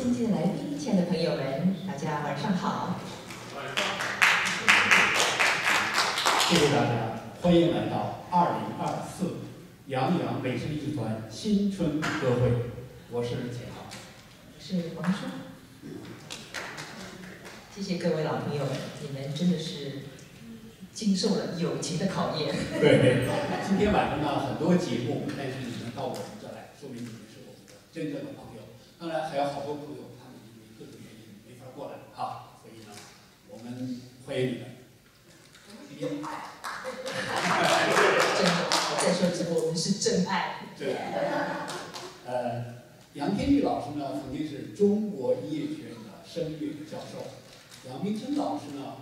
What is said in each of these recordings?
尊敬来宾、亲爱的朋友们，大家晚上好。谢谢大家，欢迎来到二零二四杨洋美声艺团新春歌会。我是钱浩，我是王叔。谢谢各位老朋友们，你们真的是经受了友情的考验。对，对今天晚上呢，很多节目，但是你们到我们这来，说明你们是我们的真正的朋友。当然还有好多朋友，他们因为各种原因没法过来啊，所以呢，我们欢迎你们。真的，我再说一次，我们是真爱。对。呃，杨天玉老师呢，曾经是中国音乐学院的声乐教授。杨明春老师呢，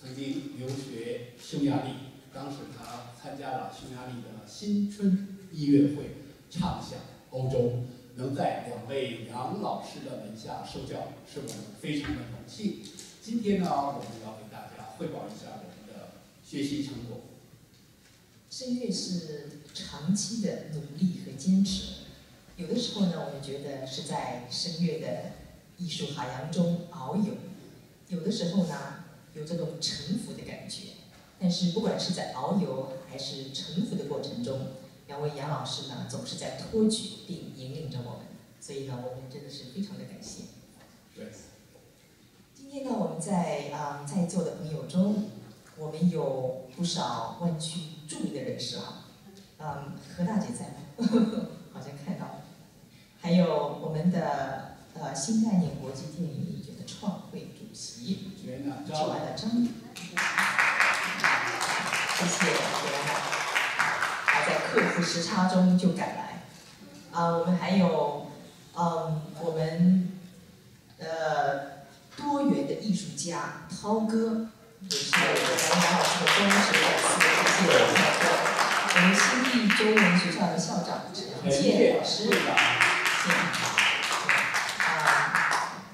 曾经留学匈牙利，当时他参加了。匈牙利的新春音乐会，畅响欧洲。能在两位杨老师的门下受教，是我们非常的荣幸。今天呢，我们要给大家汇报一下我们的学习成果。声乐是长期的努力和坚持，有的时候呢，我们觉得是在声乐的艺术海洋中遨游；有的时候呢，有这种沉浮的感觉。但是，不管是在遨游还是沉浮的过程中，两位杨老师呢，总是在托举并引领着我们，所以呢，我们真的是非常的感谢。对。今天呢，我们在啊在座的朋友中，我们有不少湾区著名的人士啊，嗯，何大姐在吗？好像看到。还有我们的呃新概念国际电影艺术的创会主席，张来的张，时差中就赶来，啊，我们还有，嗯，我们呃多元的艺术家涛哥，也是我们杨老师的忠实粉丝，谢谢涛哥。我们新义中文学校的校长陈建老师，谢谢。啊，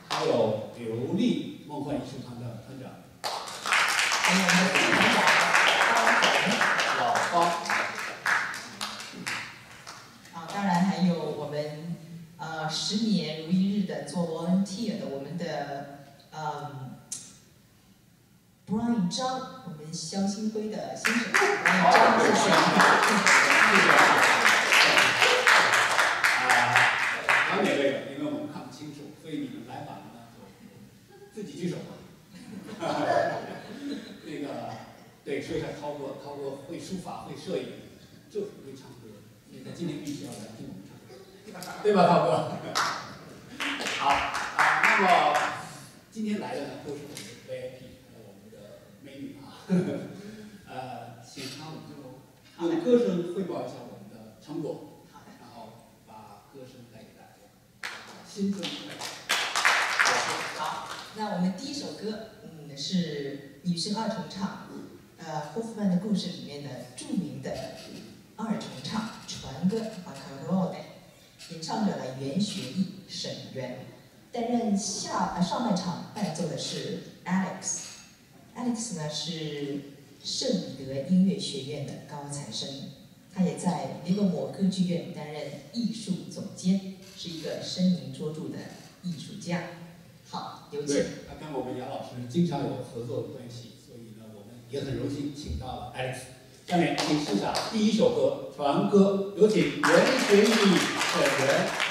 还有刘丽，梦幻艺术团的团长。还有我们的副团长方老方。十年如一日的做 volunteer 的，我们的嗯，Brian 张，我们肖新辉的先生，Brian 张先生。啊，两点这个，因为我们看不清楚，所以你们来晚了呢，就自己举手吧。那个，对，说一下涛哥，涛哥会书法，会摄影，就是不会唱歌，所以他今天必须要来听我们 对吧，涛哥？好啊，那么今天来的呢都是我们的 VIP，还有我们的美女啊。呃，请他们就用歌声汇报一下我们的成果，然后把歌声带给大家。新春快乐！好，那我们第一首歌，嗯，是女生二重唱，呃，霍夫曼的故事里面的著名的二重唱船歌《巴卡罗德》。演唱者呢，袁学义、沈源，担任下呃上半场伴奏的是 Alex。Alex 呢是圣彼得音乐学院的高材生，他也在尼泊摩歌剧院担任艺术总监，是一个声名卓著的艺术家。好，有请。他跟我们杨老师经常有合作的关系，所以呢，我们也很荣幸请到了 Alex。下面请欣赏第一首歌《传歌》，有请袁学义演员。